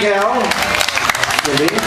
Raquel.